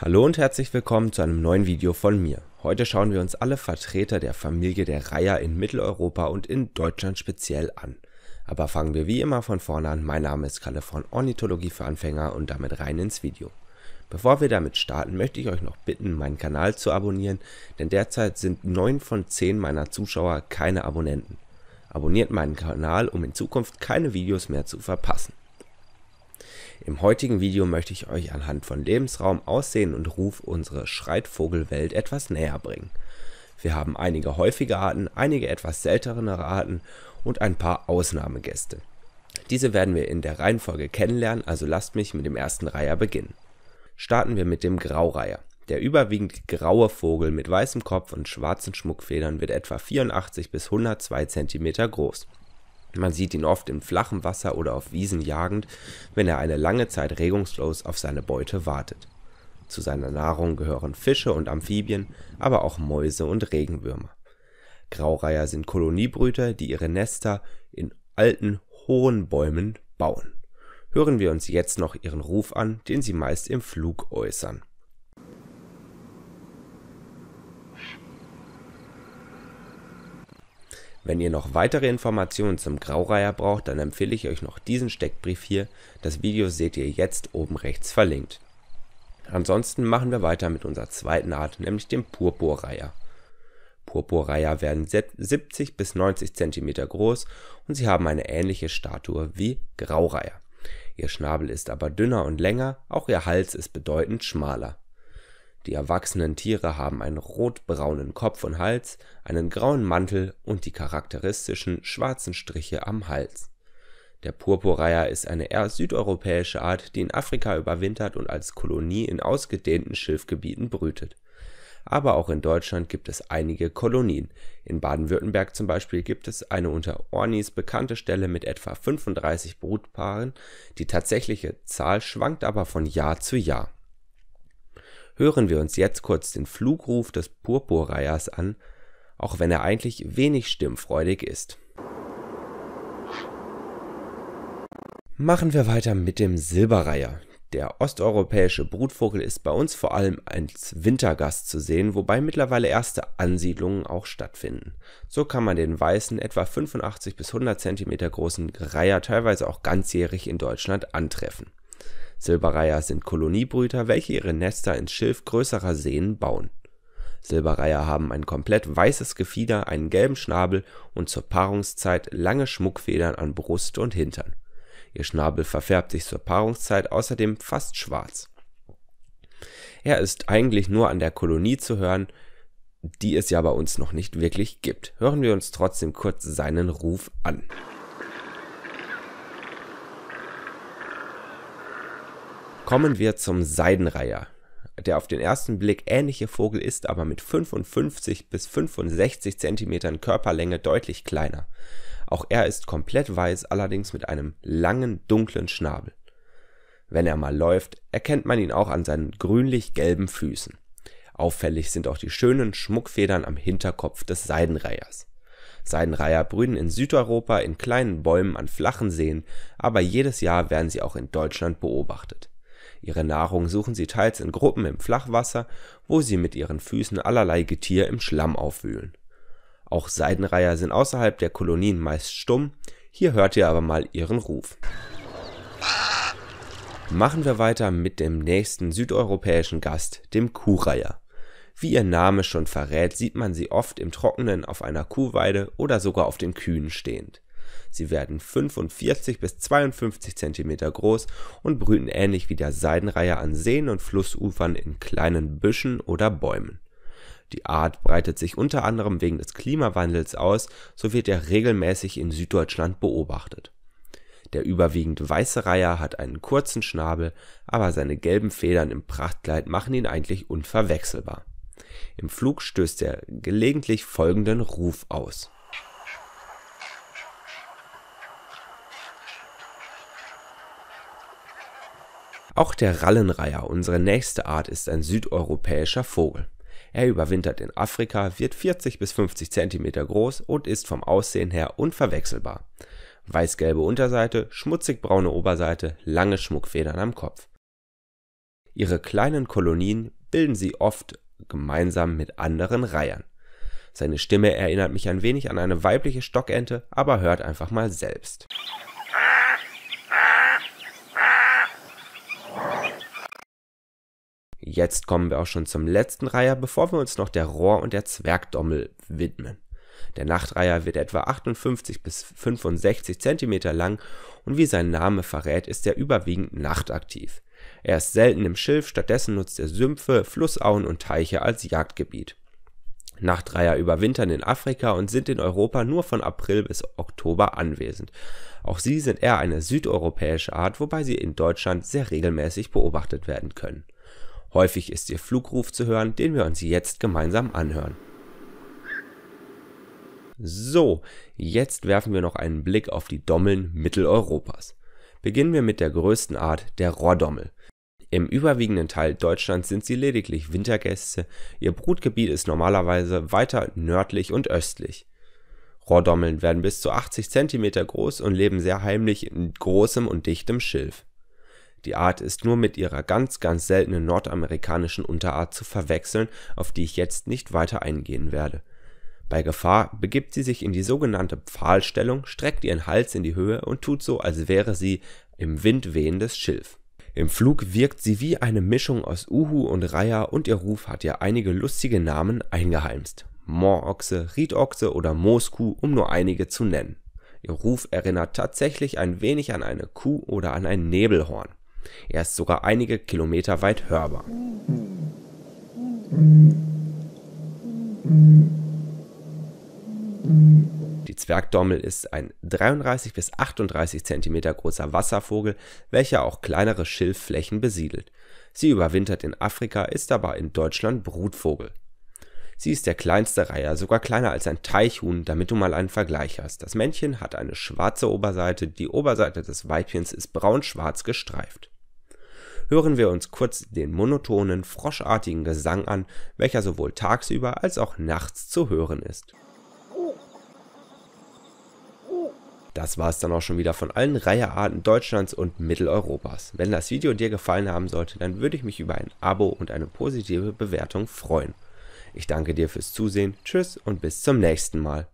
Hallo und herzlich willkommen zu einem neuen Video von mir. Heute schauen wir uns alle Vertreter der Familie der Reiher in Mitteleuropa und in Deutschland speziell an. Aber fangen wir wie immer von vorne an. Mein Name ist Kalle von Ornithologie für Anfänger und damit rein ins Video. Bevor wir damit starten, möchte ich euch noch bitten, meinen Kanal zu abonnieren, denn derzeit sind 9 von 10 meiner Zuschauer keine Abonnenten. Abonniert meinen Kanal, um in Zukunft keine Videos mehr zu verpassen. Im heutigen Video möchte ich euch anhand von Lebensraum, Aussehen und Ruf unsere Schreitvogelwelt etwas näher bringen. Wir haben einige häufige Arten, einige etwas seltenere Arten und ein paar Ausnahmegäste. Diese werden wir in der Reihenfolge kennenlernen, also lasst mich mit dem ersten Reiher beginnen. Starten wir mit dem Graureiher. Der überwiegend graue Vogel mit weißem Kopf und schwarzen Schmuckfedern wird etwa 84 bis 102 cm groß. Man sieht ihn oft in flachem Wasser oder auf Wiesen jagend, wenn er eine lange Zeit regungslos auf seine Beute wartet. Zu seiner Nahrung gehören Fische und Amphibien, aber auch Mäuse und Regenwürmer. Graureiher sind Koloniebrüter, die ihre Nester in alten, hohen Bäumen bauen. Hören wir uns jetzt noch ihren Ruf an, den sie meist im Flug äußern. Wenn ihr noch weitere Informationen zum Graureiher braucht, dann empfehle ich euch noch diesen Steckbrief hier. Das Video seht ihr jetzt oben rechts verlinkt. Ansonsten machen wir weiter mit unserer zweiten Art, nämlich dem Purpurreiher. Purpurreiher werden 70 bis 90 cm groß und sie haben eine ähnliche Statue wie Graureiher. Ihr Schnabel ist aber dünner und länger, auch ihr Hals ist bedeutend schmaler. Die erwachsenen Tiere haben einen rotbraunen Kopf und Hals, einen grauen Mantel und die charakteristischen schwarzen Striche am Hals. Der Purpurreiher ist eine eher südeuropäische Art, die in Afrika überwintert und als Kolonie in ausgedehnten Schilfgebieten brütet. Aber auch in Deutschland gibt es einige Kolonien. In Baden-Württemberg zum Beispiel gibt es eine unter Ornis bekannte Stelle mit etwa 35 Brutpaaren, die tatsächliche Zahl schwankt aber von Jahr zu Jahr hören wir uns jetzt kurz den Flugruf des Purpurreihers an, auch wenn er eigentlich wenig stimmfreudig ist. Machen wir weiter mit dem Silberreiher. Der osteuropäische Brutvogel ist bei uns vor allem als Wintergast zu sehen, wobei mittlerweile erste Ansiedlungen auch stattfinden. So kann man den weißen, etwa 85 bis 100 cm großen Reiher teilweise auch ganzjährig in Deutschland antreffen. Silberreiher sind Koloniebrüter, welche ihre Nester in Schilf größerer Seen bauen. Silberreiher haben ein komplett weißes Gefieder, einen gelben Schnabel und zur Paarungszeit lange Schmuckfedern an Brust und Hintern. Ihr Schnabel verfärbt sich zur Paarungszeit außerdem fast schwarz. Er ist eigentlich nur an der Kolonie zu hören, die es ja bei uns noch nicht wirklich gibt. Hören wir uns trotzdem kurz seinen Ruf an. Kommen wir zum Seidenreiher. Der auf den ersten Blick ähnliche Vogel ist aber mit 55 bis 65 cm Körperlänge deutlich kleiner. Auch er ist komplett weiß, allerdings mit einem langen, dunklen Schnabel. Wenn er mal läuft, erkennt man ihn auch an seinen grünlich-gelben Füßen. Auffällig sind auch die schönen Schmuckfedern am Hinterkopf des Seidenreihers. Seidenreiher brüten in Südeuropa in kleinen Bäumen an flachen Seen, aber jedes Jahr werden sie auch in Deutschland beobachtet. Ihre Nahrung suchen sie teils in Gruppen im Flachwasser, wo sie mit ihren Füßen allerlei Getier im Schlamm aufwühlen. Auch Seidenreiher sind außerhalb der Kolonien meist stumm, hier hört ihr aber mal ihren Ruf. Machen wir weiter mit dem nächsten südeuropäischen Gast, dem Kuhreiher. Wie ihr Name schon verrät, sieht man sie oft im Trockenen auf einer Kuhweide oder sogar auf den Kühen stehend. Sie werden 45 bis 52 cm groß und brüten ähnlich wie der Seidenreiher an Seen und Flussufern in kleinen Büschen oder Bäumen. Die Art breitet sich unter anderem wegen des Klimawandels aus, so wird er regelmäßig in Süddeutschland beobachtet. Der überwiegend weiße Reiher hat einen kurzen Schnabel, aber seine gelben Federn im Prachtkleid machen ihn eigentlich unverwechselbar. Im Flug stößt er gelegentlich folgenden Ruf aus Auch der Rallenreiher, unsere nächste Art, ist ein südeuropäischer Vogel. Er überwintert in Afrika, wird 40 bis 50 cm groß und ist vom Aussehen her unverwechselbar. Weißgelbe Unterseite, schmutzig braune Oberseite, lange Schmuckfedern am Kopf. Ihre kleinen Kolonien bilden sie oft gemeinsam mit anderen Reihern. Seine Stimme erinnert mich ein wenig an eine weibliche Stockente, aber hört einfach mal selbst. Jetzt kommen wir auch schon zum letzten Reiher, bevor wir uns noch der Rohr- und der Zwergdommel widmen. Der Nachtreiher wird etwa 58 bis 65 cm lang und wie sein Name verrät, ist er überwiegend nachtaktiv. Er ist selten im Schilf, stattdessen nutzt er Sümpfe, Flussauen und Teiche als Jagdgebiet. Nachtreiher überwintern in Afrika und sind in Europa nur von April bis Oktober anwesend. Auch sie sind eher eine südeuropäische Art, wobei sie in Deutschland sehr regelmäßig beobachtet werden können. Häufig ist ihr Flugruf zu hören, den wir uns jetzt gemeinsam anhören. So, jetzt werfen wir noch einen Blick auf die Dommeln Mitteleuropas. Beginnen wir mit der größten Art, der Rohrdommel. Im überwiegenden Teil Deutschlands sind sie lediglich Wintergäste, ihr Brutgebiet ist normalerweise weiter nördlich und östlich. Rohrdommeln werden bis zu 80 cm groß und leben sehr heimlich in großem und dichtem Schilf die Art ist nur mit ihrer ganz, ganz seltenen nordamerikanischen Unterart zu verwechseln, auf die ich jetzt nicht weiter eingehen werde. Bei Gefahr begibt sie sich in die sogenannte Pfahlstellung, streckt ihren Hals in die Höhe und tut so, als wäre sie im Wind wehendes Schilf. Im Flug wirkt sie wie eine Mischung aus Uhu und Reiher und ihr Ruf hat ihr einige lustige Namen eingeheimst. Moorochse, Rietochse oder Mooskuh, um nur einige zu nennen. Ihr Ruf erinnert tatsächlich ein wenig an eine Kuh oder an ein Nebelhorn. Er ist sogar einige Kilometer weit hörbar. Die Zwergdommel ist ein 33 bis 38 cm großer Wasservogel, welcher auch kleinere Schilfflächen besiedelt. Sie überwintert in Afrika, ist aber in Deutschland Brutvogel. Sie ist der kleinste Reiher, sogar kleiner als ein Teichhuhn, damit du mal einen Vergleich hast. Das Männchen hat eine schwarze Oberseite, die Oberseite des Weibchens ist braun-schwarz gestreift hören wir uns kurz den monotonen, froschartigen Gesang an, welcher sowohl tagsüber als auch nachts zu hören ist. Das war es dann auch schon wieder von allen Reihearten Deutschlands und Mitteleuropas. Wenn das Video dir gefallen haben sollte, dann würde ich mich über ein Abo und eine positive Bewertung freuen. Ich danke dir fürs Zusehen, tschüss und bis zum nächsten Mal.